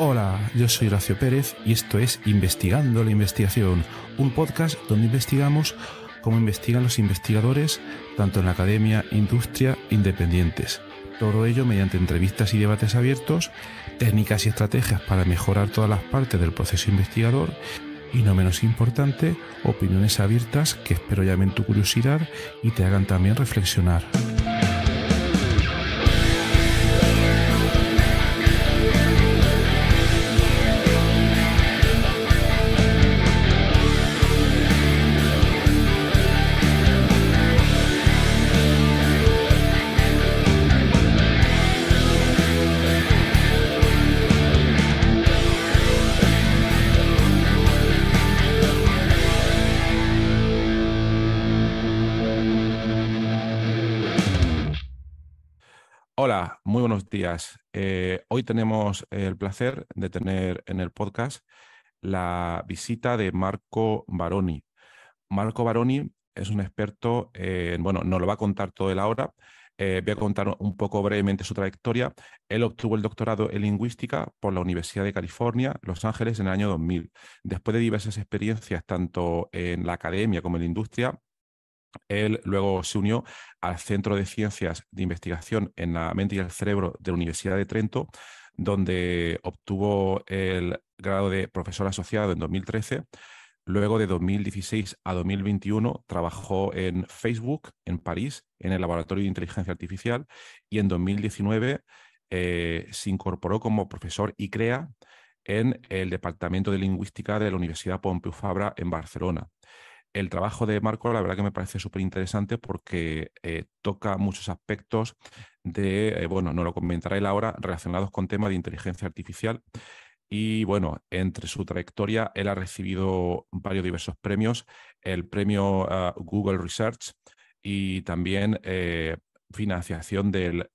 Hola, yo soy Horacio Pérez y esto es Investigando la Investigación, un podcast donde investigamos cómo investigan los investigadores tanto en la academia, industria, independientes. Todo ello mediante entrevistas y debates abiertos, técnicas y estrategias para mejorar todas las partes del proceso investigador y no menos importante, opiniones abiertas que espero llamen tu curiosidad y te hagan también reflexionar. Días. Eh, hoy tenemos el placer de tener en el podcast la visita de Marco Baroni. Marco Baroni es un experto, en, bueno, nos lo va a contar todo él ahora. Eh, voy a contar un poco brevemente su trayectoria. Él obtuvo el doctorado en lingüística por la Universidad de California, Los Ángeles, en el año 2000. Después de diversas experiencias, tanto en la academia como en la industria, él luego se unió al Centro de Ciencias de Investigación en la Mente y el Cerebro de la Universidad de Trento, donde obtuvo el grado de profesor asociado en 2013. Luego de 2016 a 2021 trabajó en Facebook en París, en el Laboratorio de Inteligencia Artificial, y en 2019 eh, se incorporó como profesor y crea en el Departamento de Lingüística de la Universidad Pompeu Fabra en Barcelona el trabajo de Marco, la verdad que me parece súper interesante porque eh, toca muchos aspectos de, eh, bueno, no lo comentará él ahora, relacionados con temas de inteligencia artificial. Y bueno, entre su trayectoria, él ha recibido varios diversos premios, el premio ah, Google Research y también eh, financiación del,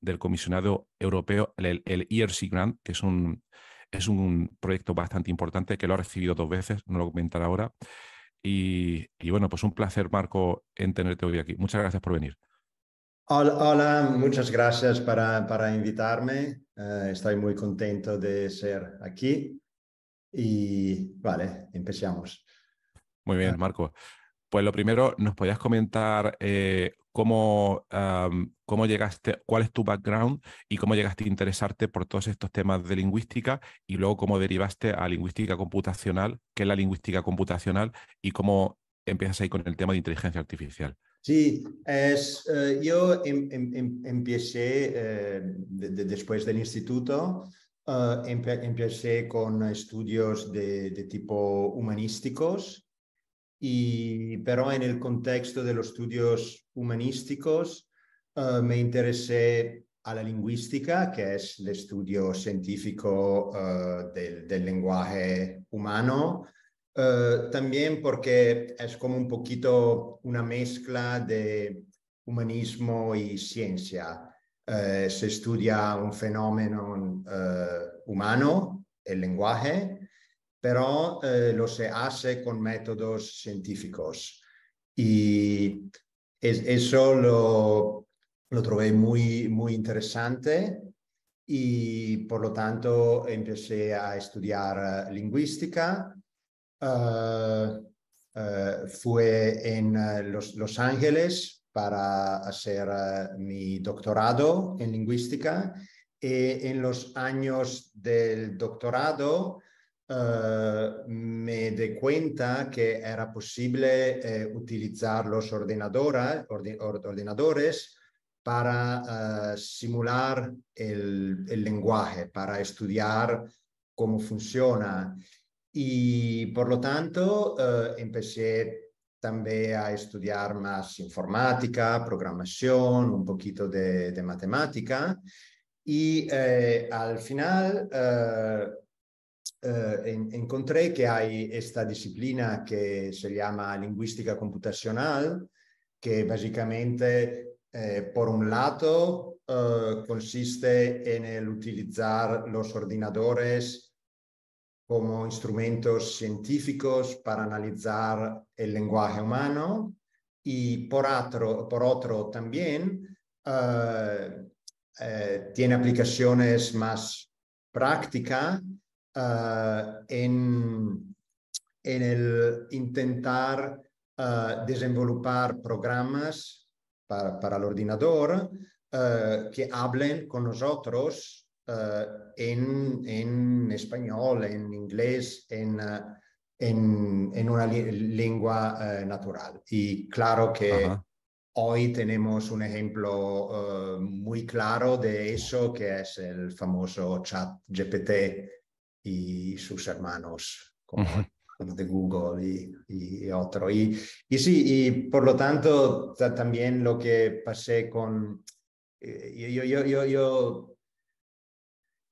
del, comisionado europeo, el, el ERC Grant, que es un, es un proyecto bastante importante que lo ha recibido dos veces, no lo comentará ahora. Y, bueno, pues un placer, Marco, en tenerte hoy aquí. Muchas gracias por venir. Hola, muchas gracias para, para invitarme. Eh, estoy muy contento de ser aquí. Y vale, empecemos. Muy bien, ah. Marco. Pues lo primero, ¿nos podías comentar eh, cómo, cómo llegaste, cuál es tu background y cómo llegaste a interesarte por todos estos temas de lingüística y luego cómo derivaste a lingüística computacional, qué es la lingüística computacional y cómo empiezas ahí con el tema de inteligencia artificial. Sí, es, eh, yo em, em, em, empecé eh, después del instituto, uh, empecé con estudios de tipo humanísticos y, pero en el contexto de los estudios humanísticos uh, me interesé a la lingüística, que es el estudio científico uh, del, del, lenguaje humano, uh, también porque es como un poquito una mezcla de humanismo y ciencia. se estudia un fenómeno humano, el lenguaje, pero eh, lo se hace con métodos científicos. Y eso lo, lo probé muy, muy interesante y por lo tanto empecé a estudiar lingüística. Uh, fue en los, los, Ángeles para hacer mi doctorado en lingüística y en los años del doctorado Uh, me di cuenta que era posible eh, utilizar los ordenadores para uh, simular el, lenguaje, para estudiar cómo funciona. Y por lo tanto, empecé también a estudiar más informática, programación, un poquito de, matemática. Y eh, al final eh, encontré que hay esta disciplina que se llama lingüística computacional, que básicamente, eh, por un lado, eh, consiste en el utilizar los ordenadores como instrumentos científicos para analizar el lenguaje humano y por otro, por otro también tiene aplicaciones más práctica en, en el intentar desenvolupar programas para, para el ordenador que hablen con nosotros en, en, español, en inglés, en, en, en una lengua natural. Y claro que Hoy tenemos un ejemplo uh, muy claro de eso, que es el famoso chat GPT y sus hermanos, como de Google y, y, otro. Y, y, sí, y por lo tanto, también lo que pasé con... Eh, yo, yo, yo, yo,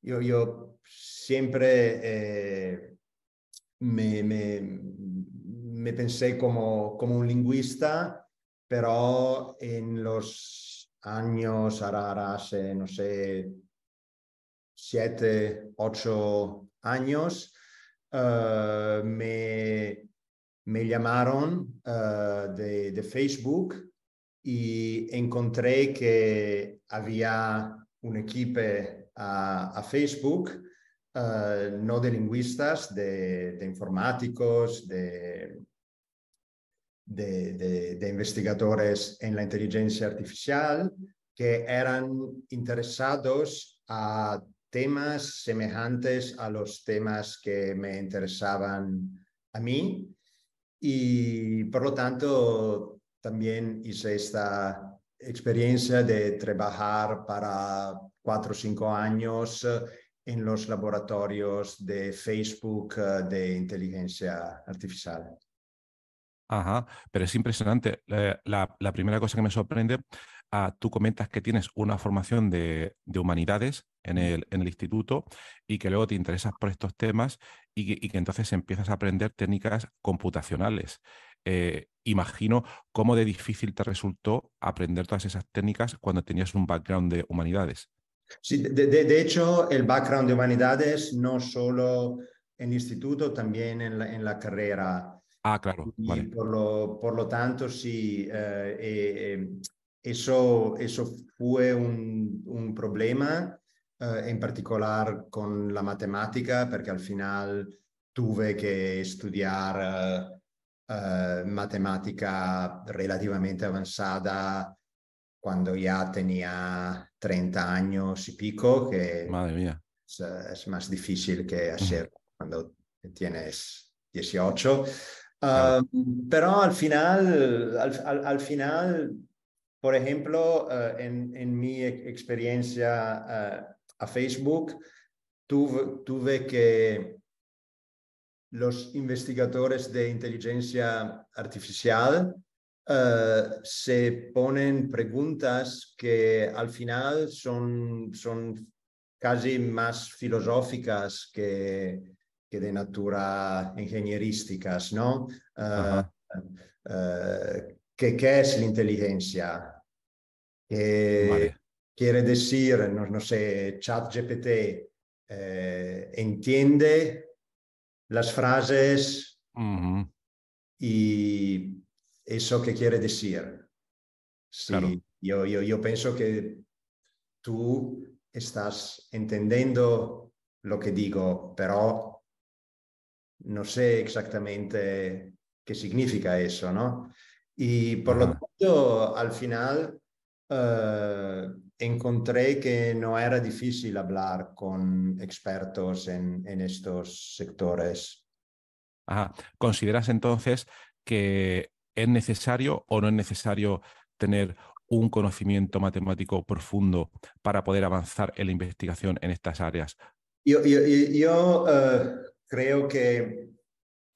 yo, yo siempre eh, me, me, me pensé como, como un lingüista pero en los años, ahora hace, no sé, siete, ocho años, uh, me, me, llamaron uh, de, de, Facebook y encontré que había un equipo a, a Facebook, uh, no de lingüistas, de, de informáticos, de de, de, investigadores en la inteligencia artificial que eran interesados a temas semejantes a los temas que me interesaban a mí y por lo tanto también hice esta experiencia de trabajar para cuatro o cinco años en los laboratorios de Facebook eh, de inteligencia artificial. Ajá, pero es impresionante. Eh, la, la, primera cosa que me sorprende, ah, tú comentas que tienes una formación de, de humanidades en el, en el, instituto y que luego te interesas por estos temas y que, y que entonces empiezas a aprender técnicas computacionales. Eh, imagino cómo de difícil te resultó aprender todas esas técnicas cuando tenías un background de humanidades. Sí, de, de, de hecho, el background de humanidades no solo en el instituto, también en la, en la carrera Ah, claro. Y por, lo, por lo tanto, sí, eh, eh, eso, eso fue un, un problema, eh, en particular con la matemática, porque al final tuve que estudiar matemática relativamente avanzada cuando ya tenía 30 años y pico, que Madre mía. Es, es más difícil que hacer cuando tienes 18. Uh, pero al final, al, al, al, final, por ejemplo, uh, en, en, mi experiencia uh, a Facebook, tuve, tuve, que los investigadores de inteligencia artificial se ponen preguntas que al final son, son casi más filosóficas que, que de natura ingenierísticas, ¿no? Uh, uh, ¿qué, ¿qué, es la inteligencia? ¿Qué vale. quiere decir, no, no sé, ChatGPT eh, entiende las frases uh -huh. y eso qué quiere decir? Sí, claro. yo, yo, yo pienso que tú estás entendiendo lo que digo, pero no sé exactamente qué significa eso, ¿no? Y por lo tanto, al final uh, encontré que no era difícil hablar con expertos en, en estos sectores. Ajá. ¿Consideras entonces que es necesario o no es necesario tener un conocimiento matemático profundo para poder avanzar en la investigación en estas áreas? Yo, yo, yo uh, creo que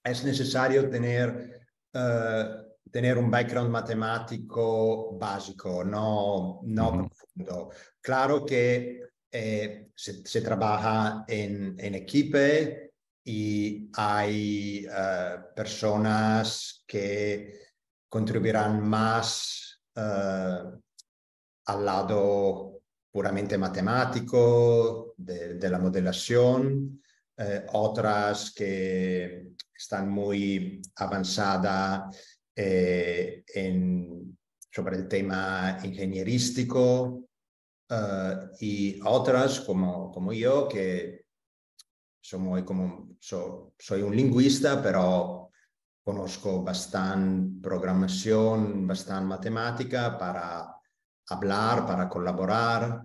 es necesario tener, uh, tener un background matemático básico, no, no uh -huh. profundo. Claro que eh, se, se, trabaja en, en equipo y hay uh, personas que contribuirán más uh, al lado puramente matemático de, de la modelación eh, otras que están muy avanzadas eh, en, sobre el tema ingenierístico uh, y otras como, como yo que soy, como, soy un lingüista, pero conozco bastante programación, bastante matemática para hablar, para colaborar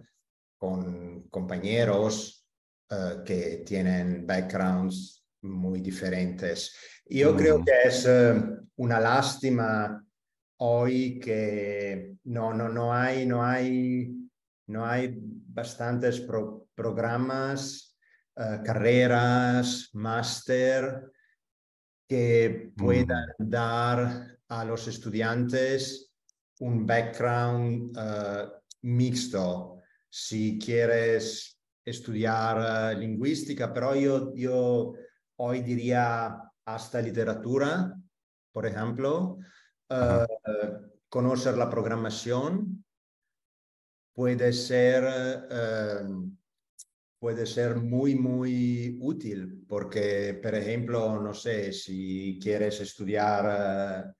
con compañeros uh, que tienen backgrounds muy diferentes. Yo mm. creo que es uh, una lástima hoy que no, no, no hay, no hay, no hay bastantes pro programas, uh, carreras, máster que puedan mm. dar a los estudiantes un background uh, mixto. Si quieres estudiar uh, lingüística, pero yo, yo hoy diría hasta literatura, por ejemplo, uh, conocer la programación puede ser, puede ser muy, muy útil, porque, por ejemplo, no sé, si quieres estudiar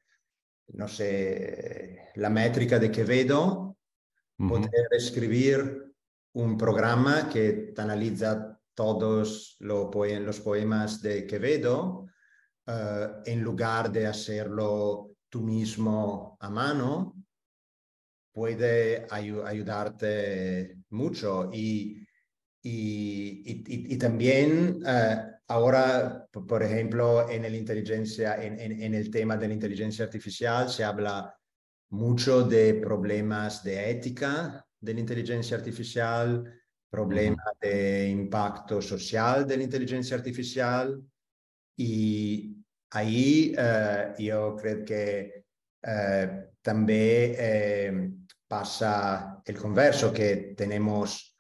no sé, la métrica de Quevedo, poder escribir un programa que analiza todos los poemas de Quevedo eh, en lugar de hacerlo tú mismo a mano, puede ayudarte mucho. Y, y, también eh, Ahora, por ejemplo, en el, en, el tema de la inteligencia artificial se habla mucho de problemas de ética de la inteligencia artificial, problemas de impacto social de la inteligencia artificial. Y ahí eh, yo creo que eh, también eh, pasa el converso, que tenemos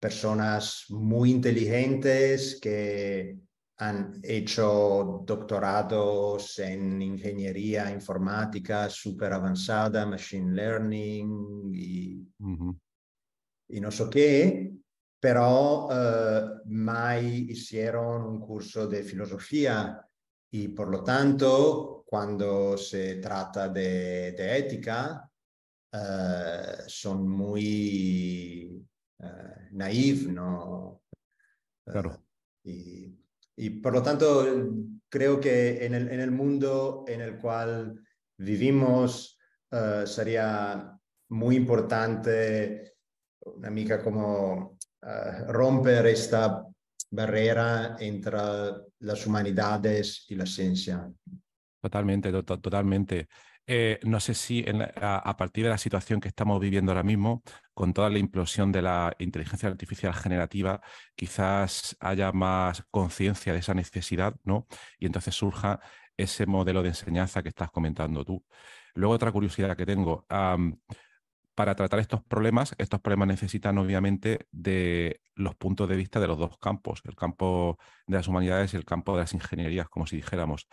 personas muy inteligentes que han hecho doctorados en ingeniería informática súper avanzada, machine learning y, y, no sé qué, pero uh, mai hicieron un curso de filosofía y por lo tanto, cuando se trata de, de ética, uh, son muy naive, ¿no? Claro. y y por lo tanto, creo que en el, en el mundo en el cual vivimos uh, sería muy importante, una mica como uh, romper esta barrera entre las humanidades y la ciencia. Totalmente, to totalmente. Eh, no sé si a, partir de la situación que estamos viviendo ahora mismo, con toda la implosión de la inteligencia artificial generativa, quizás haya más conciencia de esa necesidad, ¿no? Y entonces surja ese modelo de enseñanza que estás comentando tú. Luego, otra curiosidad que tengo. Para tratar estos problemas, estos problemas necesitan obviamente de los puntos de vista de los dos campos, el campo de las humanidades y el campo de las ingenierías, como si dijéramos.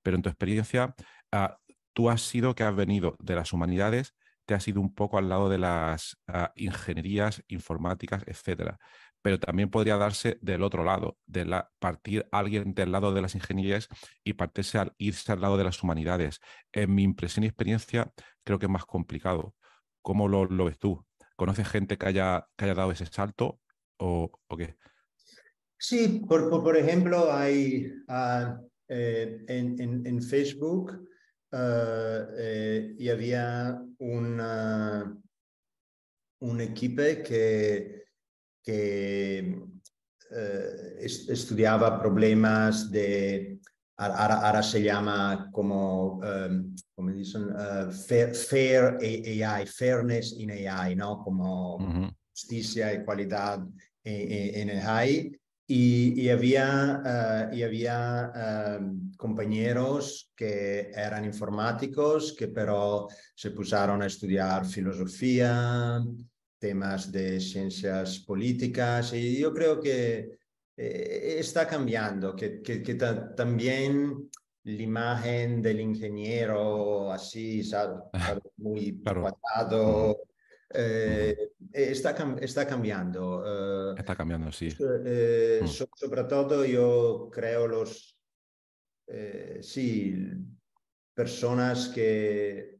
Pero en tu experiencia, ah, tú has sido que has venido de las humanidades, te has ido un poco al lado de las ah, ingenierías informáticas, etcétera. Pero también podría darse del otro lado, de partir alguien del lado de las ingenierías y partirse al irse al lado de las humanidades. En mi impresión y experiencia, creo que es más complicado. ¿Cómo lo, ves tú? ¿Conoces gente que haya, que haya dado ese salto o, qué? Sí, por, por, ejemplo, hay ah, eh, en, en, Facebook uh, y había una, un equipo que, que uh, estudiaba problemas de, ahora, ahora, se llama como, um, como dicen, uh, fair, fair, AI, fairness in AI, ¿no? Como uh -huh. justicia y cualidad en, en AI. Y, y, había, uh, y había uh, compañeros que eran informáticos, que pero se pusieron a estudiar filosofía, temas de ciencias políticas, y yo creo que eh, está cambiando, que, que, que también la imagen del ingeniero así, ¿sabes? muy claro. cuadrado, eh, está, está cambiando. Uh, está cambiando, sí. Eh, mm. so, sobre todo yo creo los, eh, sí, personas que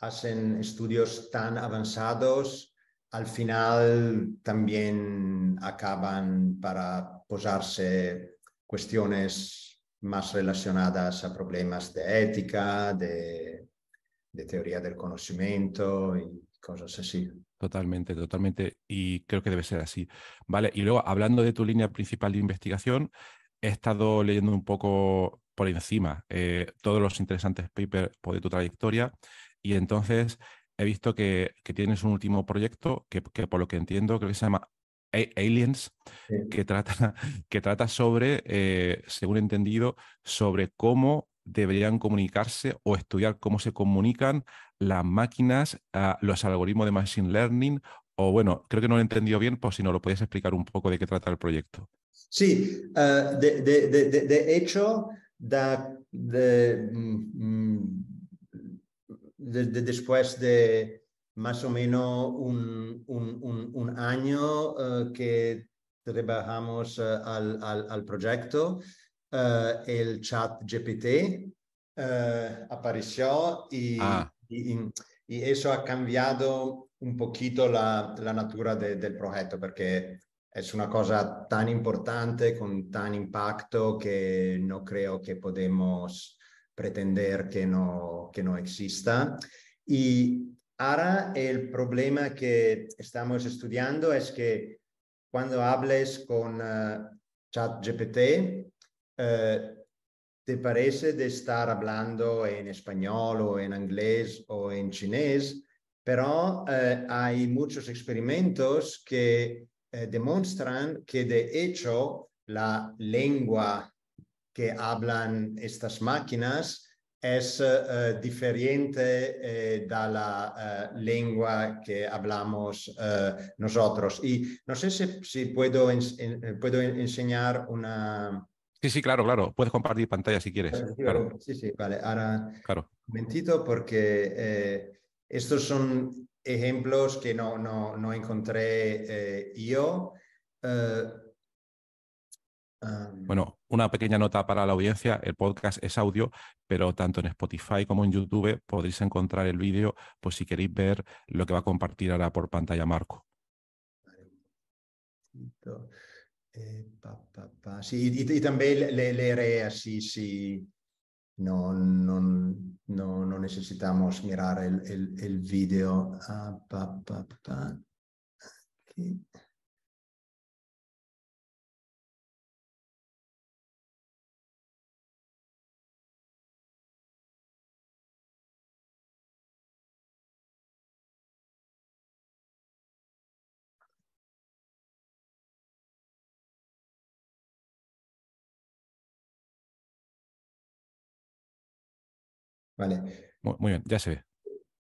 hacen estudios tan avanzados, al final también acaban para posarse cuestiones más relacionadas a problemas de ética, de, teoría del conocimiento y cosas así. Totalmente, totalmente. Y creo que debe ser así. Vale, y luego, hablando de tu línea principal de investigación, he estado leyendo un poco por encima eh, todos los interesantes papers de tu trayectoria y entonces he visto que, tienes un último proyecto que, por lo que entiendo creo que se llama Aliens, que, trata, que trata sobre, eh, según he entendido, sobre cómo deberían comunicarse o estudiar cómo se comunican las máquinas, los algoritmos de Machine Learning, o bueno, creo que no lo he entendido bien, pues si no lo puedes explicar un poco de qué trata el proyecto. Sí, uh, de, de, de, de, hecho, da, mm, después de más o menos un, un, un, un año uh, que trabajamos uh, al, al, al, proyecto, el chat GPT apareció y, ah. y, y, eso ha cambiado un poquito la, la natura del proyecto, porque es una cosa tan importante, con tan impacto, que no creo que podemos pretender que no, que no exista. Y ahora el problema que estamos estudiando es que cuando hables con uh, ChatGPT, uh, te parece de estar hablando en español o en inglés o en chinés, pero uh, hay muchos experimentos que eh, demuestran que de hecho la lengua que hablan estas máquinas es uh, diferente eh, de la uh, lengua que hablamos nosotros. Y no sé si, si puedo, puedo enseñar una... Sí, sí, claro, claro. Puedes compartir pantalla si quieres. Claro. Sí, sí, vale. Ahora, claro. un momentito porque estos son ejemplos que no, no, no encontré eh, yo. Uh, um... Bueno, una pequeña nota para la audiencia, el podcast es audio, pero tanto en Spotify como en YouTube podréis encontrar el vídeo por si queréis ver lo que va a compartir ahora por pantalla Marco. Eh, pa, pa, pa. No, no, no, no necesitamos mirar el, el, el video. Pa, pa, pa. Aquí. Vale. Muy, bien, ya se ve.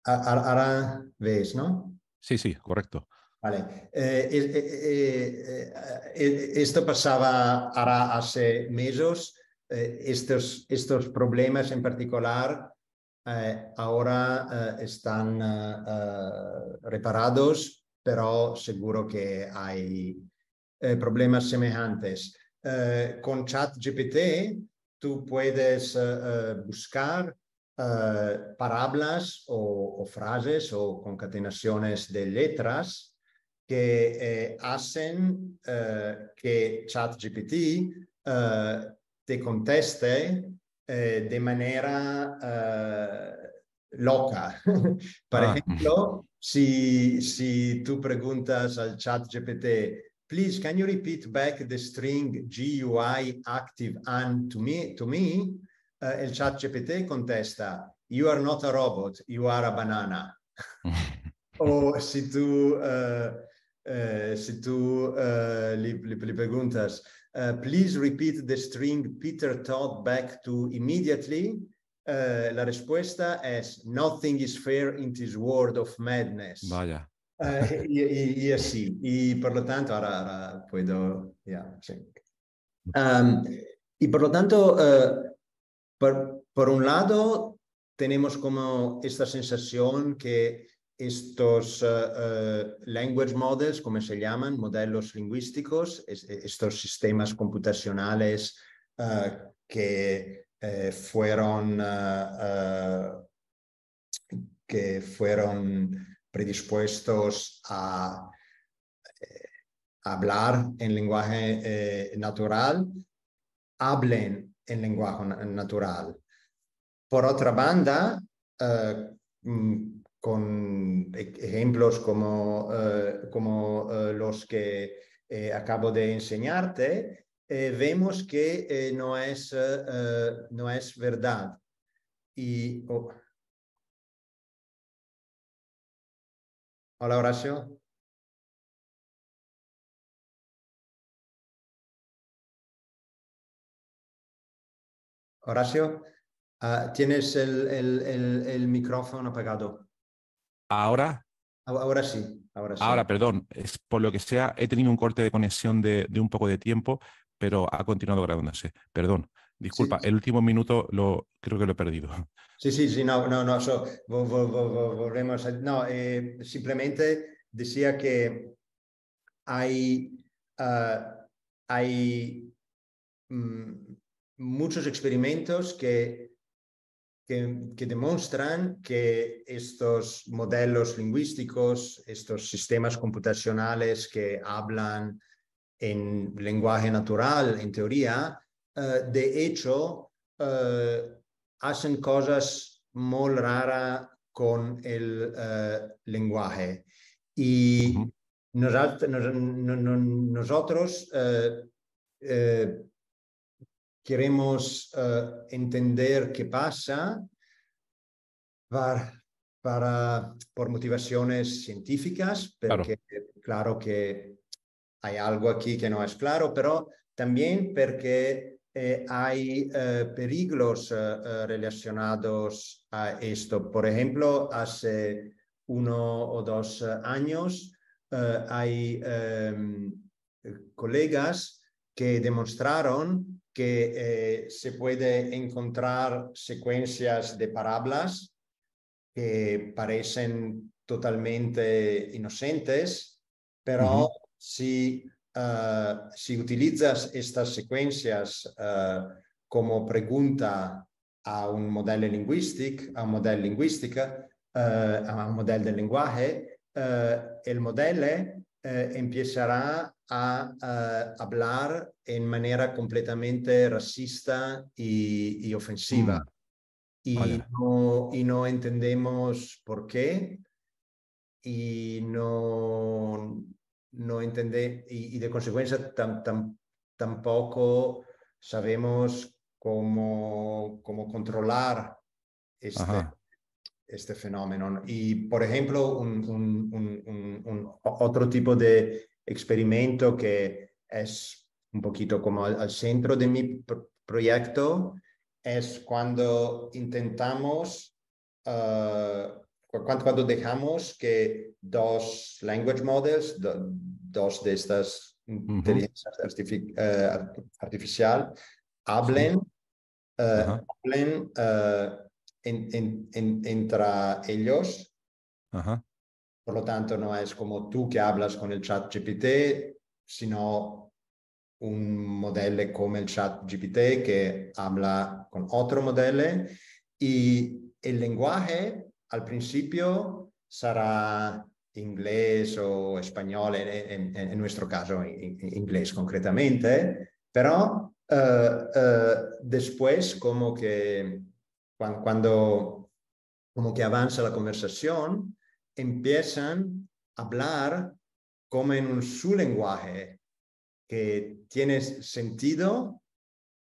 Ahora ves, ¿no? Sí, sí, correcto. Vale. Eh, eh, eh, esto pasaba ahora hace meses. estos, estos problemas en particular ahora están reparados, pero seguro que hay problemas semejantes. con ChatGPT tú puedes buscar uh, palabras o, o, frases o concatenaciones de letras que eh, hacen uh, que ChatGPT te conteste de manera loca. Por ah. ejemplo, si, si tú preguntas al ChatGPT, please, can you repeat back the string GUI active and to me, to me? Uh, il chat GPT contesta you are not a robot, you are a banana. o se tu, uh, uh, se tu li, li, li, preguntas please repeat the string Peter Todd back to immediately, la respuesta es nothing is fair in this world of madness. Vaya. y, y, y, así. Y por lo tanto, ahora, ahora puedo, yeah, sí. Um, y por lo tanto, uh, por, un lado, tenemos como esta sensación que estos uh, uh, language models, como se llaman, modelos lingüísticos, es, estos sistemas computacionales uh, que fueron, que fueron predispuestos a, hablar en lenguaje natural, hablen en lenguaje natural. Por otra banda, mm, con ejemplos como, como los que acabo de enseñarte, vemos que no, es, no es verdad. Oh. Hola, Horacio. Horacio, uh, tienes el, el, el, el, micrófono apagado. ¿Ahora? Ahora sí, ahora sí. Ahora, perdón, es por lo que sea, he tenido un corte de conexión de, de un poco de tiempo, pero ha continuado grabándose. Perdón, disculpa, sí. el último minuto lo, creo que lo he perdido. Sí, sí, sí, no, no, no, so, vo, vo, vo, volvemos a, no, eh, simplemente decía que hay, uh, hay um, muchos experimentos que, que, que, demuestran que estos modelos lingüísticos, estos sistemas computacionales que hablan en lenguaje natural, en teoría, uh, de hecho, uh, hacen cosas muy raras con el uh, lenguaje. Y nosotros, nosotros queremos uh, entender qué pasa para, para, por motivaciones científicas, porque claro. claro. que hay algo aquí que no es claro, pero también porque eh, hay uh, peligros uh, relacionados a esto. Por ejemplo, hace uno o dos años hay um, colegas que demostraron que eh, se puede encontrar secuencias de parábolas que parecen totalmente inocentes, pero uh -huh. si, uh, si, utilizas estas secuencias uh, como pregunta a un modelo lingüístico, a un modelo lingüístico, a un modelo del lenguaje, el modelo empezará a, a, hablar en manera completamente racista y, y ofensiva. Mm. Y, no, y no entendemos por qué y no, no entende, y, y de consecuencia tam, tam, tampoco sabemos cómo, cómo controlar este, este fenómeno. Y, por ejemplo, un, un, un, un, otro tipo de experimento que es un poquito como al, al centro de mi pro proyecto es cuando intentamos, uh, cuando, cuando, dejamos que dos language models, do, dos de estas uh -huh. inteligencias artific uh, artificial, hablen, -huh. hablen en, en, en, entre ellos. Por lo tanto, no es como tú que hablas con el chat GPT, sino un modelo como el chat GPT que habla con otro modelo. Y el lenguaje al principio será inglés o español, en, en, en nuestro caso inglés concretamente, pero uh, uh, después como que cuando, como que avanza la conversación, empiezan a hablar como en su lenguaje que tiene sentido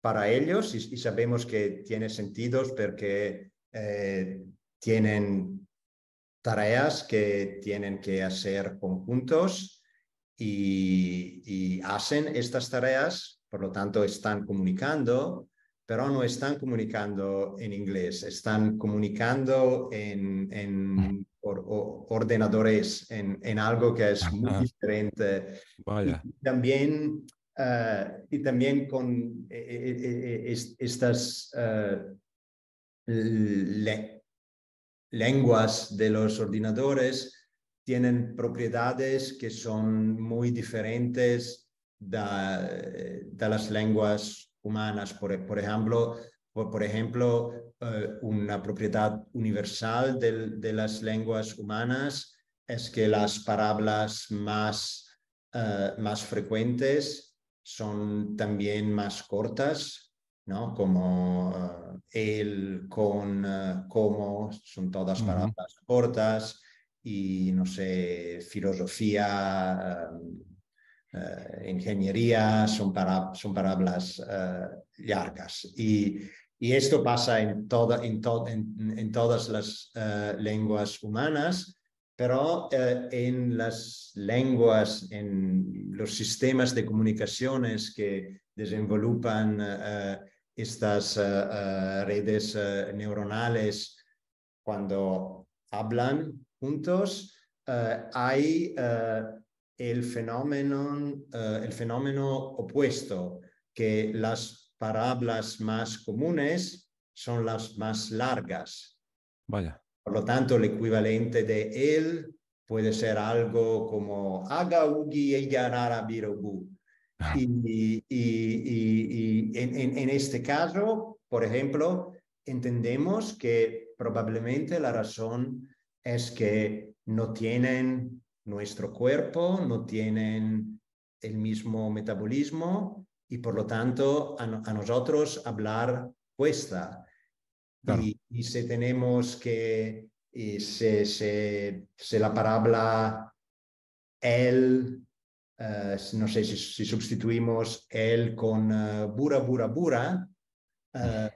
para ellos y, sabemos que tiene sentido porque eh, tienen tareas que tienen que hacer conjuntos y, hacen estas tareas, por lo tanto están comunicando, pero no están comunicando en inglés, están comunicando en, en or, or, ordenadores en, en, algo que es muy diferente. Vaya. Y también, uh, y también con eh, eh, eh estas uh, le, lenguas de los ordenadores tienen propiedades que son muy diferentes de, de las lenguas humanas. Por, por ejemplo, por, por ejemplo, uh, una propiedad universal de, de, las lenguas humanas es que las palabras más eh, más frecuentes son también más cortas, ¿no? Como el, con, como, son todas palabras cortas y, no sé, filosofía, ingeniería, son, para, son palabras largas. Y y esto pasa en, toda, en, en, todas las eh, lenguas humanas, pero en las lenguas, en los sistemas de comunicaciones que desenvolupan estas redes neuronales cuando hablan juntos, hay el, fenómeno, el fenómeno opuesto, que las palabras más comunes son las más largas. Vaya. Por lo tanto, el equivalente de él puede ser algo como haga ugi y birobu. Ah. Y, y, y, en, en, este caso, por ejemplo, entendemos que probablemente la razón es que no tienen nuestro cuerpo, no tienen el mismo metabolismo y por lo tanto a, nosotros hablar cuesta. Y, y, si tenemos que, y si, si, la palabra él, uh, no sé si, si, sustituimos él con uh, bura, bura, bura, uh,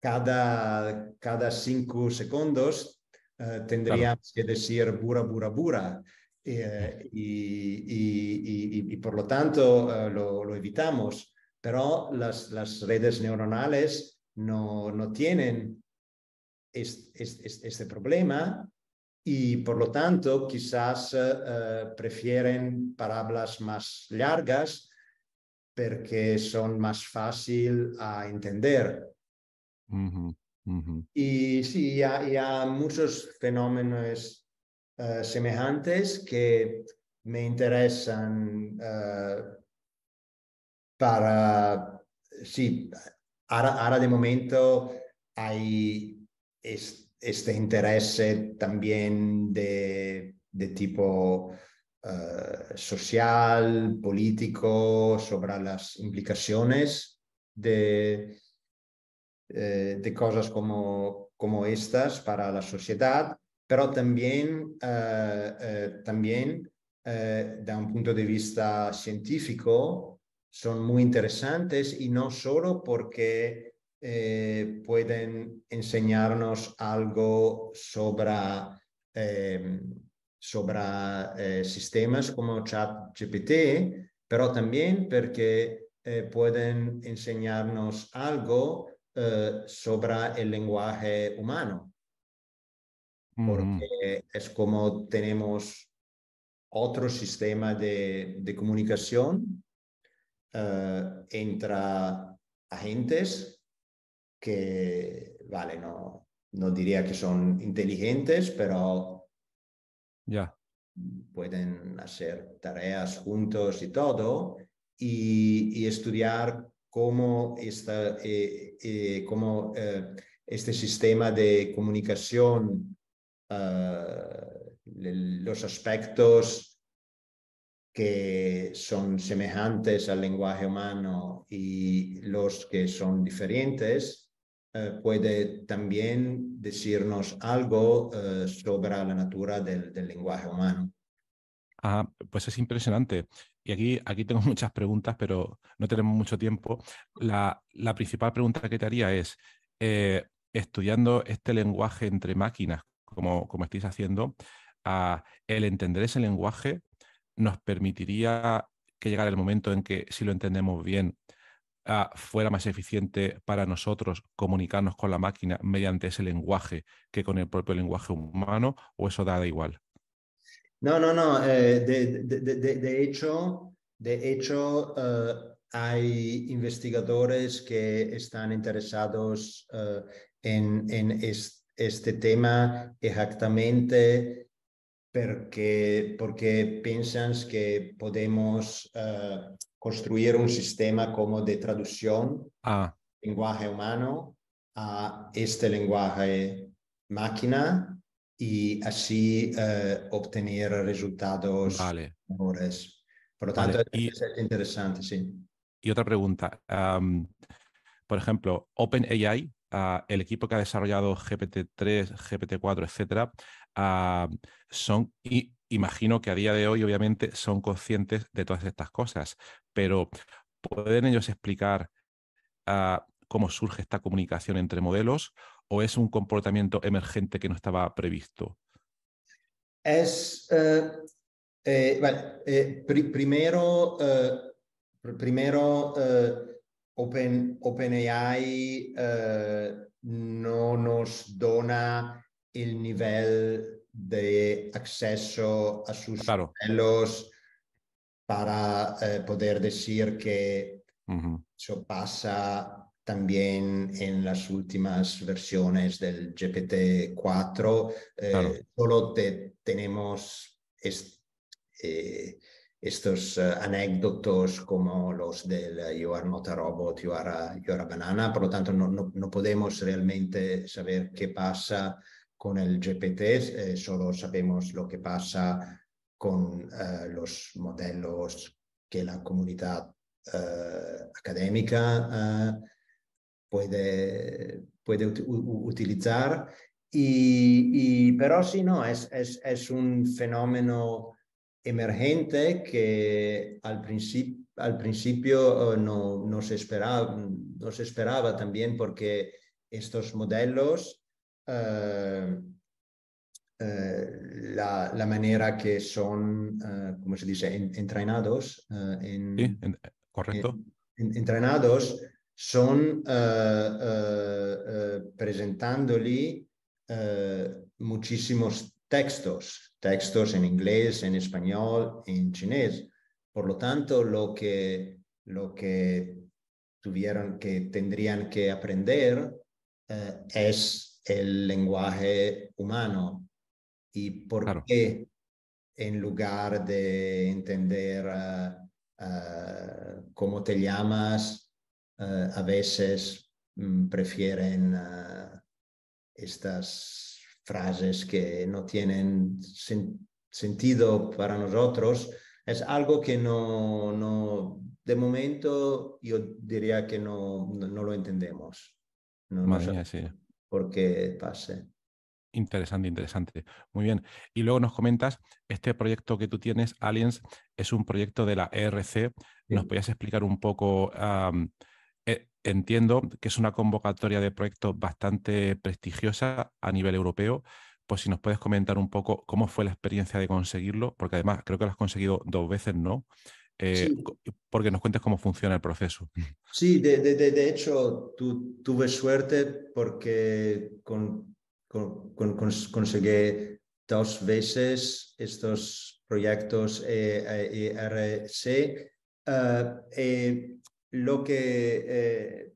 cada, cada cinco segundos tendríamos que decir bura, bura, bura. Eh, y, y, y, por lo tanto uh, lo, lo, evitamos, pero las, las redes neuronales no, no tienen este, problema y por lo tanto quizás uh, prefieren palabras más largas porque son más fácil a entender. Uh -huh, uh -huh. Y sí, hay, hay muchos fenómenos uh, semejantes que me interesan uh, para, sí, ahora, ahora, de momento hay es, este interés también de, de tipo uh, social, político, sobre las implicaciones de, de cosas como, como estas para la sociedad pero también, eh, eh, también eh, da un punto de vista científico son muy interesantes y no solo porque pueden enseñarnos algo sobre, sobre sistemas como ChatGPT, pero también porque pueden enseñarnos algo sobre el lenguaje humano porque es como tenemos otro sistema de, de comunicación uh, entre agentes que, vale, no, no diría que son inteligentes, pero ya. pueden hacer tareas juntos y todo, y, y estudiar cómo, esta, eh, eh, cómo eh, este sistema de comunicación uh, los aspectos que son semejantes al lenguaje humano y los que son diferentes, uh, puede también decirnos algo uh, sobre la natura del, del lenguaje humano. Ah, pues es impresionante. Y aquí, aquí tengo muchas preguntas, pero no tenemos mucho tiempo. La, la principal pregunta que te haría es, eh, estudiando este lenguaje entre máquinas como, como estáis haciendo, el entender ese lenguaje nos permitiría que llegara el momento en que, si lo entendemos bien, fuera más eficiente para nosotros comunicarnos con la máquina mediante ese lenguaje que con el propio lenguaje humano, o eso da igual? No, no, no. Eh, de, de, hecho, de hecho uh, hay investigadores que están interesados uh, en, en este este tema exactamente porque, porque piensan que podemos uh, construir un sistema como de traducción ah. lenguaje humano a este lenguaje máquina y así uh, obtener resultados vale. mejores. Por lo tanto, es interesante, sí. Y otra pregunta. por ejemplo, OpenAI, el equipo que ha desarrollado GPT-3, GPT-4, etcétera, son, y imagino que a día de hoy, obviamente, son conscientes de todas estas cosas, pero ¿pueden ellos explicar cómo surge esta comunicación entre modelos o es un comportamiento emergente que no estaba previsto? Es, eh, eh, eh, primero, primero Open, OpenAI no nos dona el nivel de acceso a sus modelos para poder decir que eso pasa también en las últimas versiones del GPT-4. Eh, solo tenemos eh, estos eh, anécdotos como los del You are not a robot, you are a, banana. Por lo tanto, no, no, podemos realmente saber qué pasa con el GPT, solo sabemos lo que pasa con los modelos que la comunidad académica puede, puede utilizar. Y, pero sí, no, es, es, es, un fenómeno emergente que al, principio al principio eh, no, no, se esperaba, no se esperaba también porque estos modelos, eh, eh, la, la, manera que son, ¿cómo se dice?, entrenados. en, correcto. entrenados son uh, uh, presentándole muchísimos textos, textos en inglés, en español, en chinés. Por lo tanto, lo que, lo que tuvieron que tendrían que aprender es el lenguaje humano y por qué en lugar de entender cómo te llamas, eh, a veces mm, prefieren eh, estas frases que no tienen sentido para nosotros. Es algo que no, no, de momento yo diría que no, no, lo entendemos. No, por qué pase. Interesante, interesante. Muy bien. Y luego nos comentas, este proyecto que tú tienes, Aliens, es un proyecto de la ERC. ¿Nos podías explicar un poco entiendo que es una convocatoria de proyectos bastante prestigiosa a nivel europeo. Pues si nos puedes comentar un poco cómo fue la experiencia de conseguirlo, porque además creo que lo has conseguido dos veces, ¿no? Eh, porque nos cuentes cómo funciona el proceso. Sí, de, de, de hecho tuve suerte porque con, con, conseguí dos veces estos proyectos ERC. Eh, lo que eh,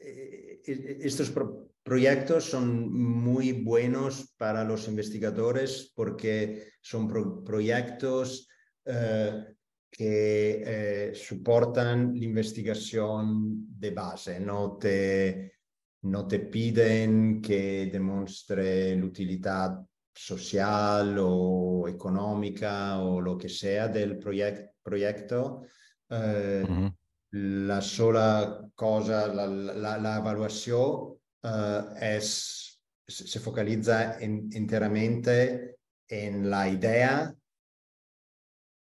eh, estos proyectos son muy buenos para los investigadores porque son proyectos eh, que soportan la investigación de base, no te, no te piden que demuestre la utilidad social o económica o lo que sea del proyecto, eh, la sola cosa, la, la, la evaluación eh, es, se focaliza en, enteramente en la idea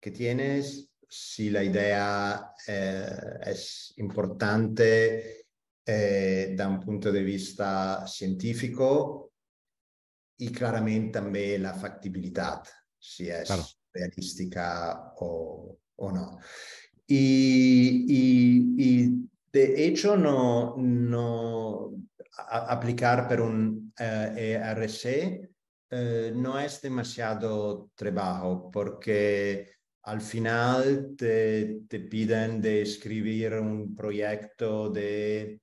que tienes, si la idea eh, es importante eh, da un punto de vista científico y claramente también la factibilidad, si es claro. realística o, o no. Y, de hecho no, aplicar por un ERC eh, eh, no es demasiado trabajo porque al final te, te, piden de escribir un proyecto de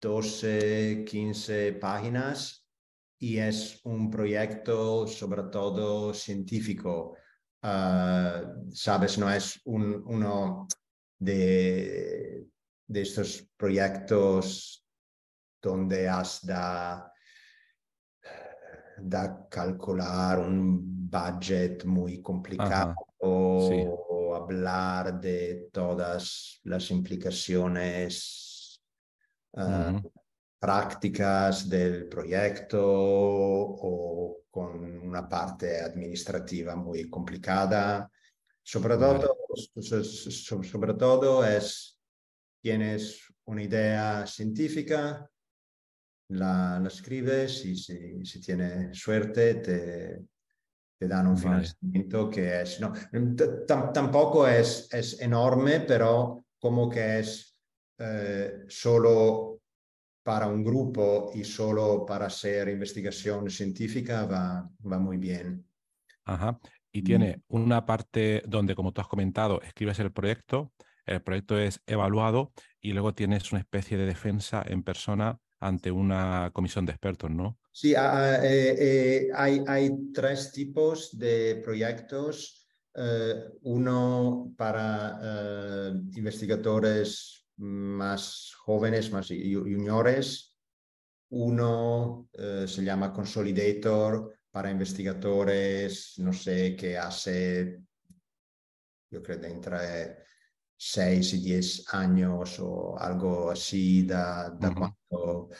12, 15 páginas y es un proyecto sobre todo científico. Ah, sabes, no es un, uno de, de, estos proyectos donde has de, calcular un budget muy complicado o hablar de todas las implicaciones uh, prácticas del proyecto o con una parte administrativa muy complicada. Sobre todo, sobre todo es, tienes una idea científica, la, la escribes y si, si tienes suerte te, te dan un financiamiento que es, no, tampoco es, es enorme, pero como que es eh, solo para un grupo y solo para hacer investigación científica va, va muy bien. Ajá. Y tiene una parte donde, como tú has comentado, escribes el proyecto, el proyecto es evaluado y luego tienes una especie de defensa en persona ante una comisión de expertos, ¿no? Sí, eh, eh, hay, hay, tres tipos de proyectos. Eh, uno para investigadores más jóvenes, más juniores. Uno se llama Consolidator para investigadores, no sé, que hace, yo creo, entre 6 y 10 años o algo así da, da cuando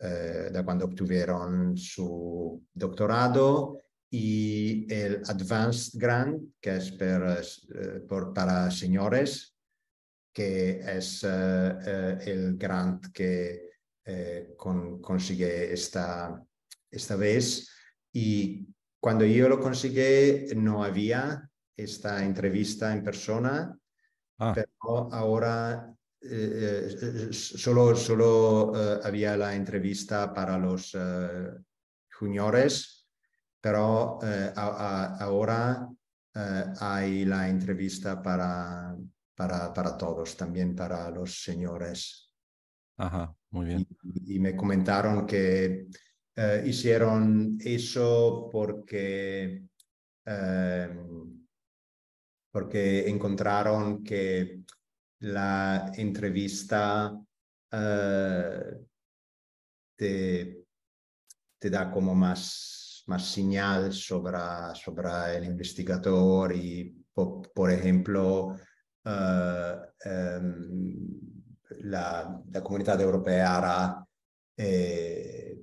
eh, da cuando obtuvieron su doctorado y el Advanced Grant, que es eh, por, para señores, que es eh, el grant que con, consigue esta, esta vez. Y cuando yo lo conseguí, no había esta entrevista en persona, ah. pero ahora eh, eh, solo, solo eh, había la entrevista para los juniores, pero ahora hay la entrevista para, para, para, todos, también para los señores. Ajá, muy bien. Y, me comentaron que hicieron eso porque, porque encontraron que la entrevista uh, te, te, da como más, más señal sobre, sobre el investigador y, por, por ejemplo, la, la, comunidad europea eh,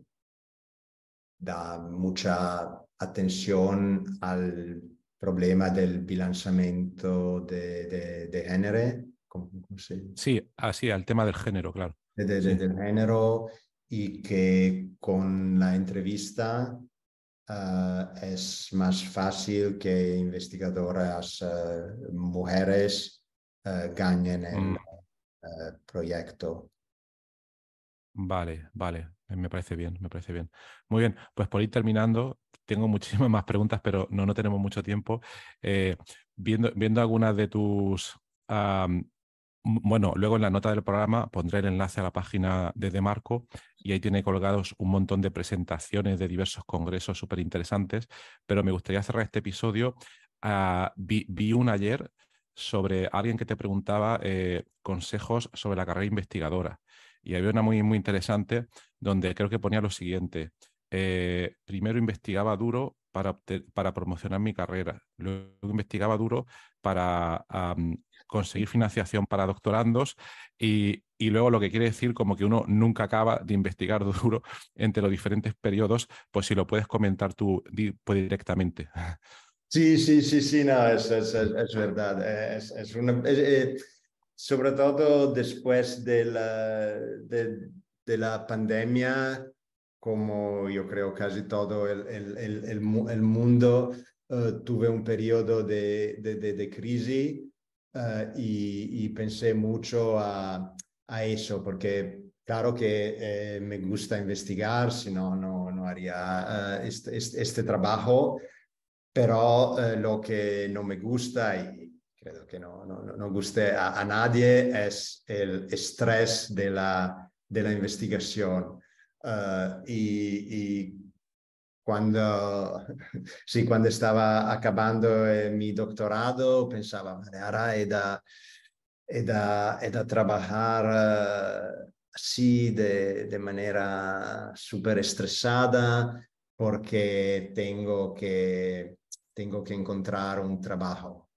da mucha atención al problema del bilanciamiento de, de, de género. Sí, así, al tema del género, claro. Del género y que con la entrevista ah, es más fácil que investigadoras ah, mujeres uh, ganen el mm. proyecto. Vale, vale, me parece bien, me parece bien. Muy bien, pues por ir terminando, tengo muchísimas más preguntas, pero no, no tenemos mucho tiempo. Eh, viendo, viendo algunas de tus bueno, luego en la nota del programa pondré el enlace a la página de Demarco y ahí tiene colgados un montón de presentaciones de diversos congresos súper interesantes, pero me gustaría cerrar este episodio. Ah, vi, un ayer sobre alguien que te preguntaba eh, consejos sobre la carrera investigadora y había una muy, muy interesante donde creo que ponía lo siguiente. Eh, primero investigaba duro para, para, promocionar mi carrera, luego investigaba duro para conseguir financiación para doctorandos y, y, luego lo que quiere decir como que uno nunca acaba de investigar duro entre los diferentes periodos, pues si lo puedes comentar tú pues directamente. Sí, sí, sí, sí, no, es, es, es verdad. Es, es una, eh, sobre todo después de la, de, la pandemia, como yo creo casi todo el, el, el, mundo, uh, tuve un periodo de, de, de crisis y, pensé mucho a, eso, porque claro que eh, me gusta investigar, si no, no, no haría este, este, este, trabajo, pero uh, lo que no me gusta y creo que no, no, no guste a, a, nadie es el estrés de la, de la investigación. y, y cuando, sí, cuando estaba acabando eh, mi doctorado pensaba, ahora he de, he de, he de trabajar uh, así de, de manera súper estresada porque tengo que tengo que encontrar un trabajo.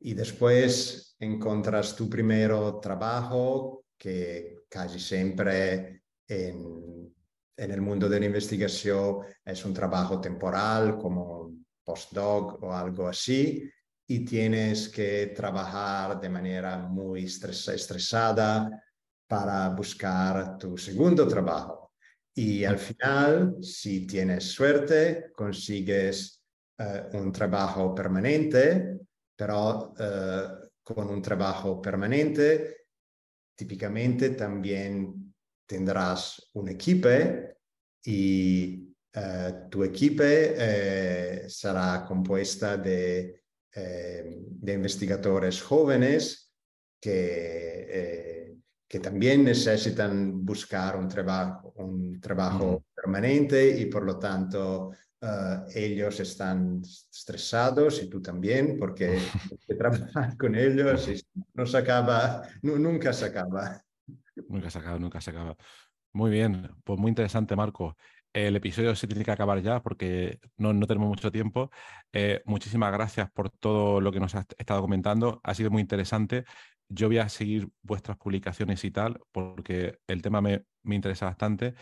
Y después encuentras tu primero trabajo, que casi siempre en, en el mundo de la investigación es un trabajo temporal, como postdoc o algo así, y tienes que trabajar de manera muy estresada para buscar tu segundo trabajo. Y al final, si tienes suerte, consigues eh, un trabajo permanente, pero eh, con un trabajo permanente, típicamente también tendrás un equipo y eh, tu equipo será compuesta de, de investigadores jóvenes que que también necesitan buscar un trabajo, un trabajo permanente y por lo tanto uh, ellos están estresados y tú también porque trabajar con ellos y no se acaba, nunca se acaba. Nunca se acaba, nunca se acaba. Muy bien, pues muy interesante Marco. El episodio se tiene que acabar ya porque no, no tenemos mucho tiempo. Eh, muchísimas gracias por todo lo que nos has estado comentando. Ha sido muy interesante yo voy a seguir vuestras publicaciones y tal, porque el tema me, me interesa bastante.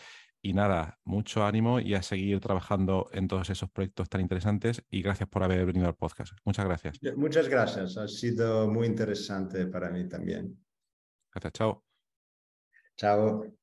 Y nada, mucho ánimo y a seguir trabajando en todos esos proyectos tan interesantes. Y gracias por haber venido al podcast. Muchas gracias. Muchas gracias. Ha sido muy interesante para mí también. Gracias. Chao. Chao.